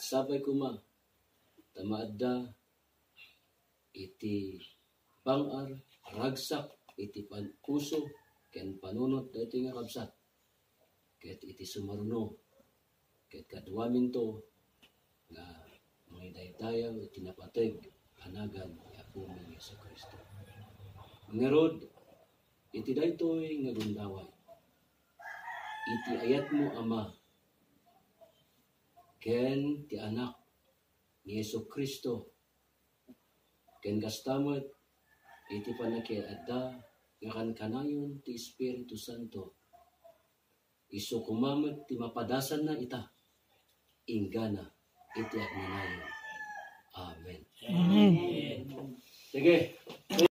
At sabay kuma, tamaadda, iti pangar, ragsak, iti pan puso, ken panunot dito nga kabsat. Ket iti sumaruno, ket kaduamin to, nga mga daydayaw iti napateg, anagan, ni Apo mi Yesu Kristo. Ngarod, iti daytoy nga gundaway. Iti ayat mo ama, ken ti anak ni Yesu Kristo, ken kastamot iti panakiadda nga kan kanayon ti Espiritu Santo. Isu kumamet ti mapadasan na ita, inggana iti agnanayon. Amen. Amen. Sige,